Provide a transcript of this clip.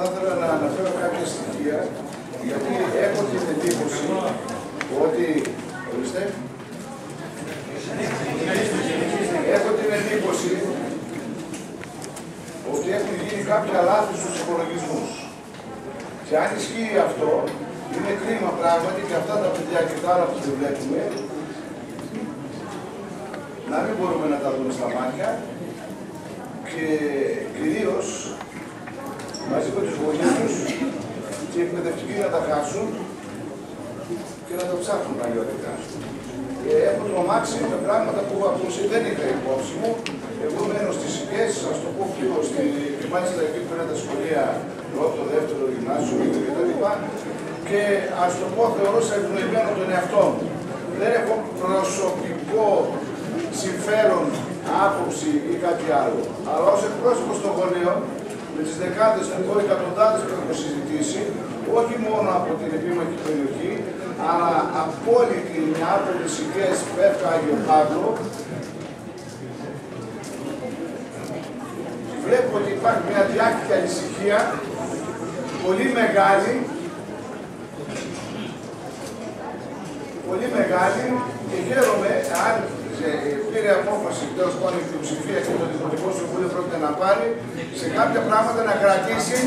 θα ήθελα να αναφέρω κάποια στοιχεία, γιατί έχω την εντύπωση ότι. Ορίστε. Έχω την εντύπωση ότι έχουν γίνει κάποια λάθη στους υπολογισμούς. Και αν ισχύει αυτό, είναι κρίμα πράγματι και αυτά τα παιδιά και τα άλλα που δεν βλέπουμε, να μην μπορούμε να τα δούμε στα μάτια και κυρίω μαζί με τους γονεί του και οι εκπαιδευτικοί να τα χάσουν και να το ψάχνουν παλιότερα. Και έχω τρομάξει με πράγματα που έχω ακούσει, δεν είχα υπόψη μου. Εγώ μένω στις οικέ, ας το πω πιο στη, και μάλιστα εκεί που είναι τα σχολεία, πρώτο, δεύτερο, γυμνάσιο, κτλ. Και ας το πω, θεωρώ σε ευνοημένο τον εαυτό μου. Δεν έχω προσωπικό συμφέρον, άποψη ή κάτι άλλο. Αλλά ως εκπρόσωπος των γονέων, με τις δεκάδες που εκατοντάδες που έχω συζητήσει, όχι μόνο από την επίμαχη περιοχή, αλλά από όλη την Νεάπολη, Σικές, Πέφκα, Άγιο Παύλο, βλέπω ότι υπάρχει μια διάκριτη ανησυχία πολύ μεγάλη πολύ μεγάλη και χαίρομαι αν πήρε απόφαση τέλος πάντων η πλειοψηφία και το Δημοτικό Συμβούλιο πρόκειται να πάρει σε κάποια πράγματα να κρατήσει